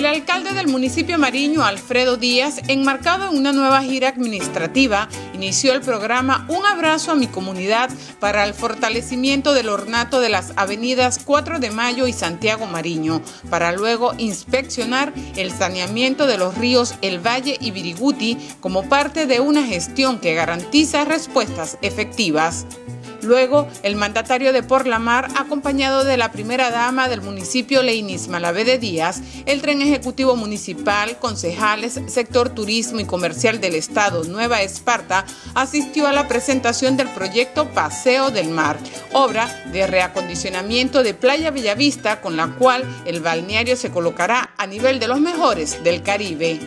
El alcalde del municipio Mariño, Alfredo Díaz, enmarcado en una nueva gira administrativa, inició el programa Un abrazo a mi comunidad para el fortalecimiento del ornato de las avenidas 4 de Mayo y Santiago Mariño, para luego inspeccionar el saneamiento de los ríos El Valle y Viriguti como parte de una gestión que garantiza respuestas efectivas. Luego, el mandatario de Por la Mar, acompañado de la primera dama del municipio Leinis Malavede Díaz, el tren ejecutivo municipal, concejales, sector turismo y comercial del estado Nueva Esparta, asistió a la presentación del proyecto Paseo del Mar, obra de reacondicionamiento de Playa Bellavista con la cual el balneario se colocará a nivel de los mejores del Caribe.